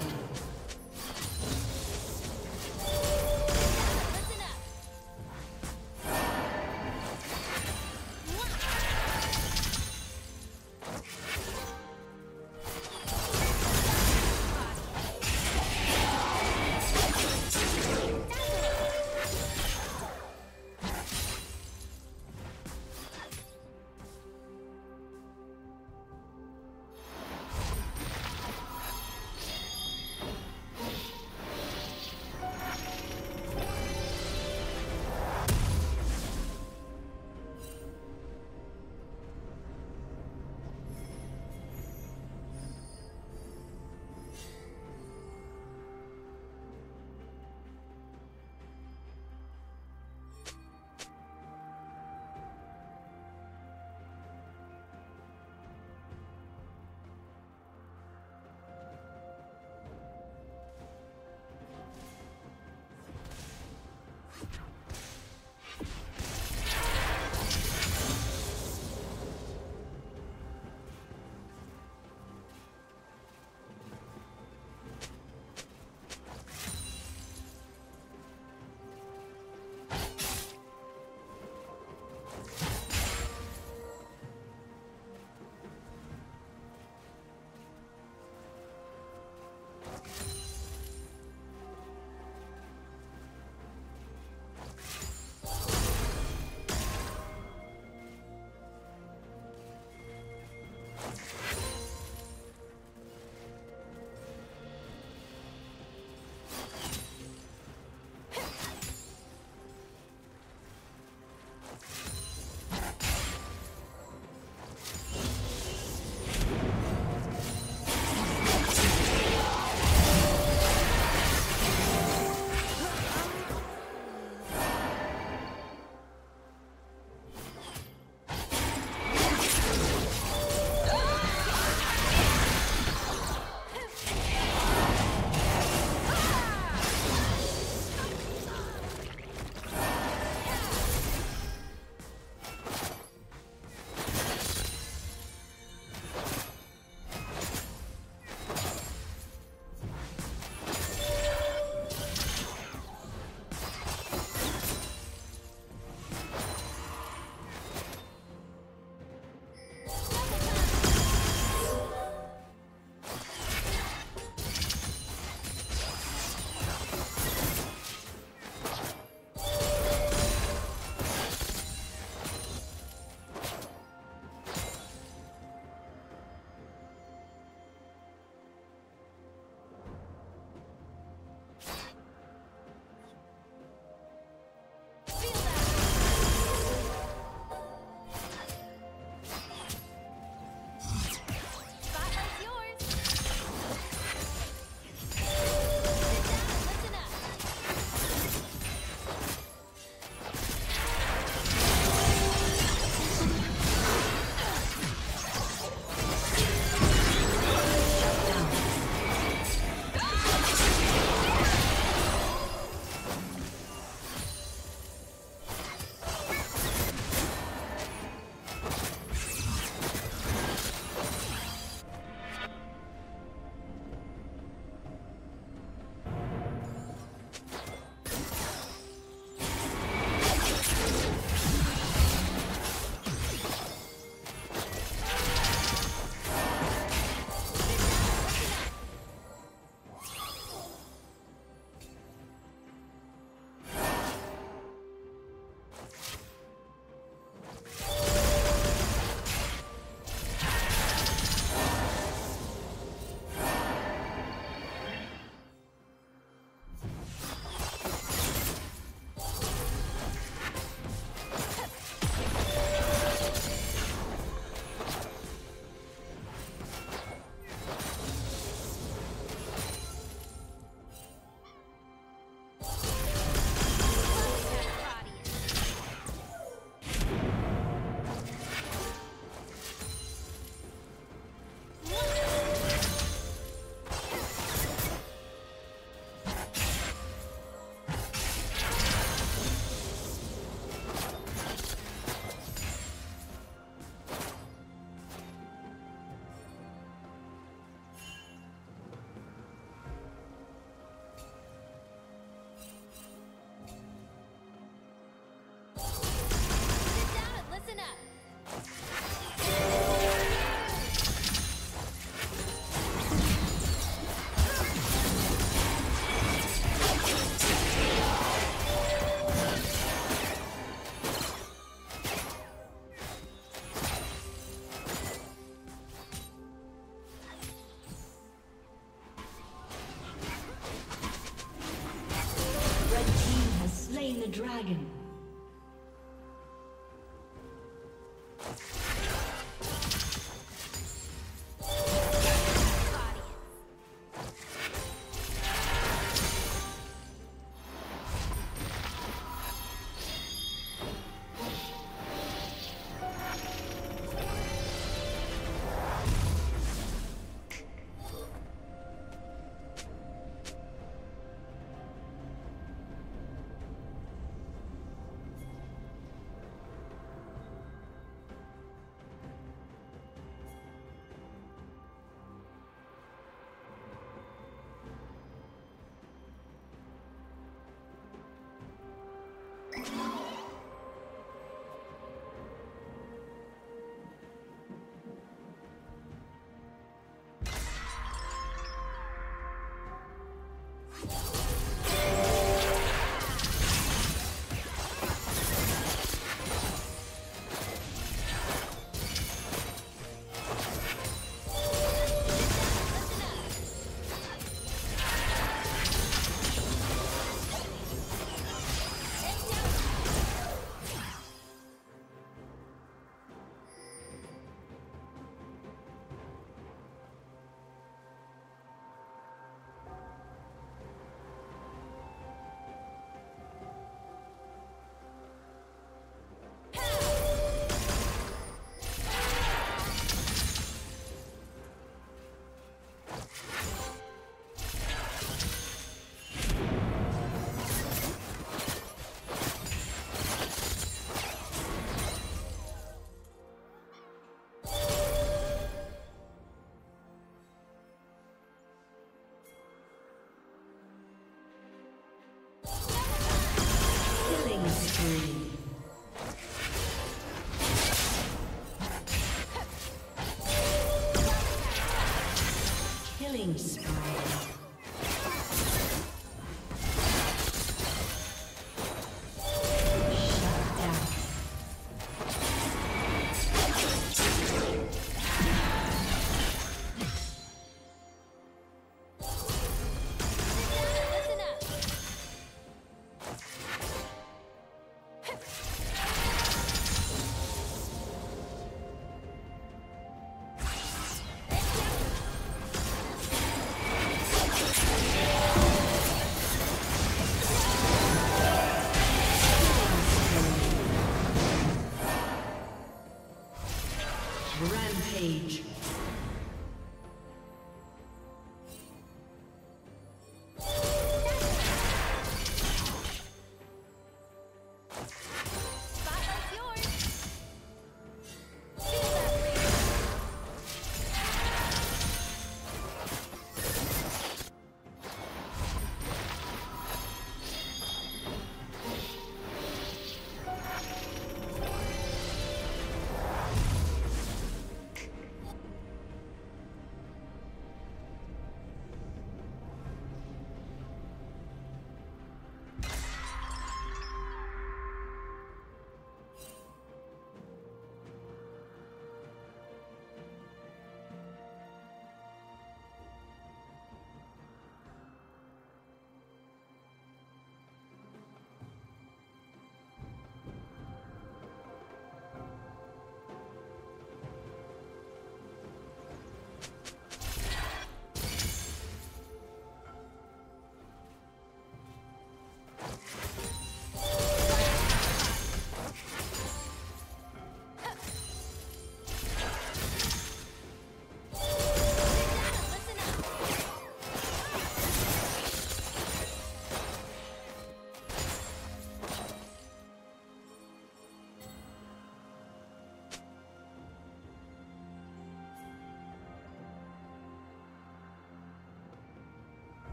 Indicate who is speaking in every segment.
Speaker 1: Thank you.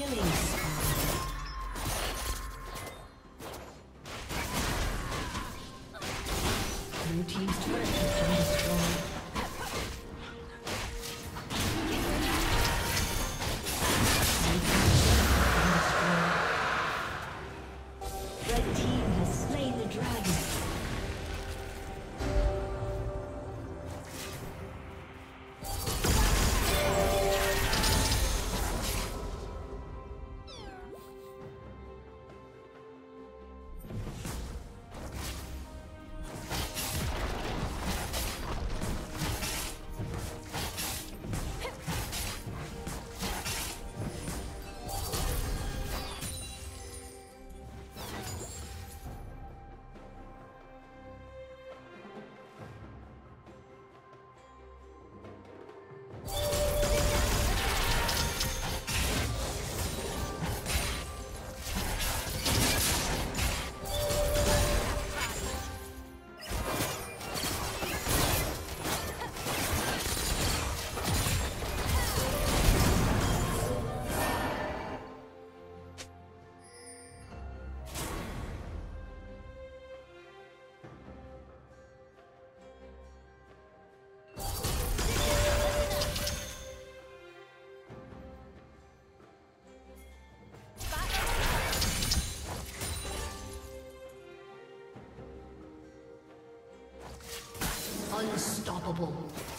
Speaker 1: Killing. Unstoppable.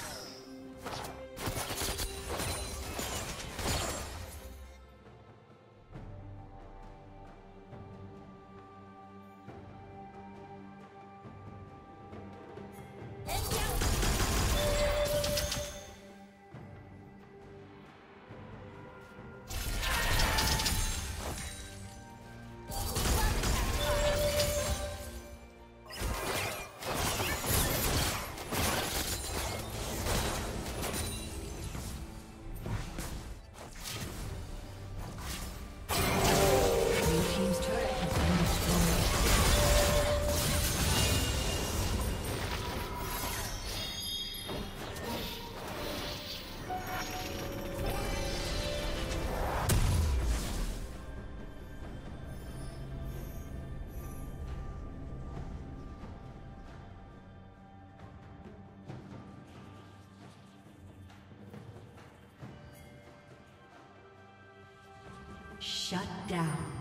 Speaker 1: Shut down.